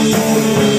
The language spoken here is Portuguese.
Música